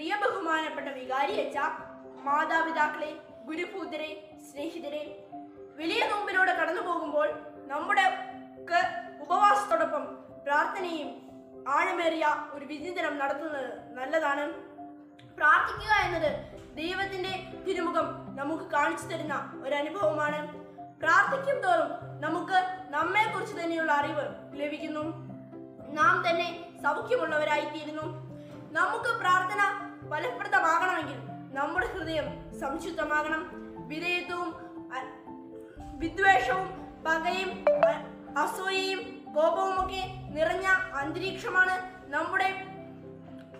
പ്രിയ ബഹുമാനപ്പെട്ട വികാരി വികാരിയച്ച മാതാപിതാക്കളെ ഗുരുപൂതരെ സ്നേഹിതരെ വലിയ നോമ്പിലൂടെ കടന്നു പോകുമ്പോൾ നമ്മുടെ ഉപവാസത്തോടൊപ്പം പ്രാർത്ഥനയും ആഴമേറിയ ഒരു വിചിന്തനം നടത്തുന്നത് നല്ലതാണ്. പ്രാർത്ഥിക്കുക എന്നത് ദൈവത്തിന്റെ തിരുമുഖം നമുക്ക് കാണിച്ചു തരുന്ന ഒരു അനുഭവമാണ്. പ്രാർത്ഥിക്കും തോറും നമുക്ക് നമ്മെ കുറിച്ച് തന്നെയുള്ള അറിവ് ലഭിക്കുന്നു. നാം തന്നെ സൗഖ്യമുള്ളവരായിത്തീരുന്നു. നമുക്ക് പ്രാർത്ഥന ഫലപ്രദമാകണമെങ്കിൽ നമ്മുടെ ഹൃദയം സംശുദ്ധമാകണം. വിധേയത്വവും വിദ്വേഷവും പകയും അസൂയയും കോപവുമൊക്കെ നിറഞ്ഞ അന്തരീക്ഷമാണ് നമ്മുടെ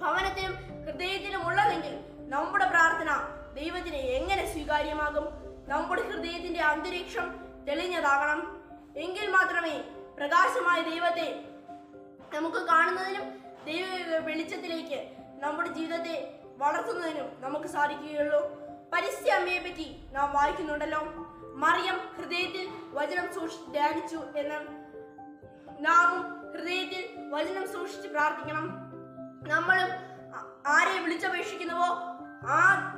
ഭവനത്തിലും ഹൃദയത്തിലും ഉള്ളതെങ്കിൽ നമ്മുടെ പ്രാർത്ഥന ദൈവത്തിന് എങ്ങനെ സ്വീകാര്യമാകും? നമ്മുടെ ഹൃദയത്തിന്റെ അന്തരീക്ഷം തെളിഞ്ഞതാകണം. എങ്കിൽ മാത്രമേ പ്രകാശമായ ദൈവത്തെ നമുക്ക് കാണുന്നതിനും ദൈവ വെളിച്ചത്തിലേക്ക് നമ്മുടെ ജീവിതത്തെ വളർത്തുന്നതിനും നമുക്ക് സാധിക്കുകയുള്ളൂ. പരിസ്ഥിതി അമ്മയെ പറ്റി നാം വായിക്കുന്നുണ്ടല്ലോ. മറിയം ഹൃദയത്തിൽ വചനം സൂക്ഷിച്ച് ധ്യാനിച്ചു എന്ന് നാമും ഹൃദയത്തിൽ വചനം സൂക്ഷിച്ച് പ്രാർത്ഥിക്കണം. നമ്മളും ആരെ വിളിച്ചപേക്ഷിക്കുന്നുവോ? ആ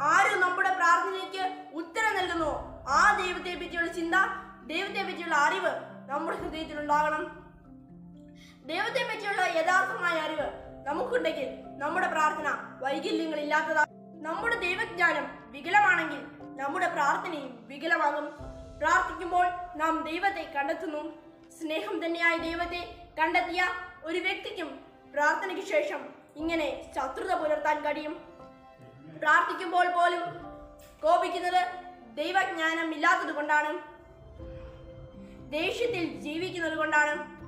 ആരും നമ്മുടെ പ്രാർത്ഥനയ്ക്ക് ഉത്തരം നൽകുന്നുവോ ആ ദൈവത്തെ പറ്റിയുള്ള ചിന്ത ദൈവത്തെ പറ്റിയുള്ള അറിവ് നമ്മുടെ ഹൃദയത്തിൽ ഉണ്ടാകണം ദൈവത്തെ പറ്റിയുള്ള യഥാർത്ഥമായ അറിവ് നമുക്കുണ്ടെങ്കിൽ നമ്മുടെ പ്രാർത്ഥന വൈകല്യങ്ങൾ ഇല്ലാത്തതാ നമ്മുടെ ദൈവജ്ഞാനം വികലമാണെങ്കിൽ നമ്മുടെ പ്രാർത്ഥനയും വികലമാകും. പ്രാർത്ഥിക്കുമ്പോൾ നാം ദൈവത്തെ കണ്ടെത്തുന്നു. സ്നേഹം തന്നെയായ ദൈവത്തെ കണ്ടെത്തിയ ഒരു വ്യക്തിക്കും പ്രാർത്ഥനയ്ക്ക് ശേഷം ഇങ്ങനെ ശത്രുത പുലർത്താൻ കഴിയും. പ്രാർത്ഥിക്കുമ്പോൾ പോലും കോപിക്കുന്നത് ദൈവജ്ഞാനം ഇല്ലാത്തത് കൊണ്ടാണ് ദേഷ്യത്തിൽ ജീവിക്കുന്നത് കൊണ്ടാണ്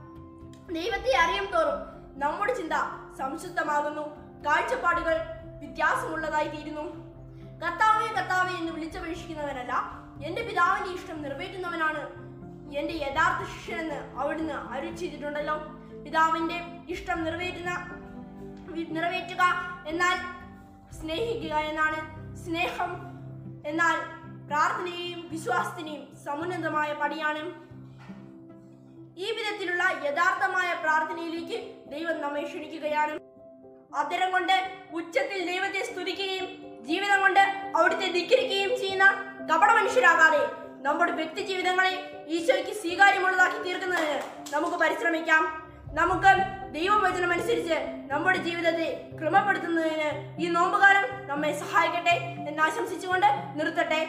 ദൈവത്തെ അറിയും തോറും നമ്മുടെ ചിന്ത സംശുദ്ധമാകുന്നു. കാഴ്ചപ്പാടുകൾ വ്യത്യാസമുള്ളതായി തീരുന്നു. കർത്താവേ കർത്താവെ എന്ന് വിളിച്ചപേക്ഷിക്കുന്നവനല്ല എന്റെ പിതാവിന്റെ ഇഷ്ടം നിറവേറ്റുന്നവനാണ്. എന്റെ യഥാർത്ഥ ശിഷ്യനെന്ന് അവിടുന്ന് അരുൾ ചെയ്തിട്ടുണ്ടല്ലോ. പിതാവിന്റെ ഇഷ്ടം നിറവേറ്റുന്ന നിറവേറ്റുക എന്നാൽ സ്നേഹിക്കുക എന്നാണ്. സ്നേഹം എന്നാൽ പ്രാർത്ഥനയെയും വിശ്വാസത്തിനെയും സമുന്നതമായ പടിയാണ്. ഈ വിധത്തിലുള്ള യഥാർത്ഥമായ പ്രാർത്ഥനയിലേക്ക് ദൈവം നമ്മെ ക്ഷണിക്കുകയാണ്. അത്തരം കൊണ്ട് ഉച്ചത്തിൽ ദൈവത്തെ സ്തുതിക്കുകയും ജീവിതം കൊണ്ട് അവിടുത്തെ ധിക്കരിക്കുകയും ചെയ്യുന്ന കപട മനുഷ്യരാകാതെ നമ്മുടെ വ്യക്തി ജീവിതങ്ങളെ ഈശോയ്ക്ക് സ്വീകാര്യമുള്ളതാക്കി തീർക്കുന്നതിന് നമുക്ക് പരിശ്രമിക്കാം. നമുക്ക് ദൈവവചനം അനുസരിച്ച് നമ്മുടെ ജീവിതത്തെ ക്രമപ്പെടുത്തുന്നതിന് ഈ നോമ്പുകാലം നമ്മെ സഹായിക്കട്ടെ എന്ന് ആശംസിച്ചുകൊണ്ട് നിർത്തട്ടെ.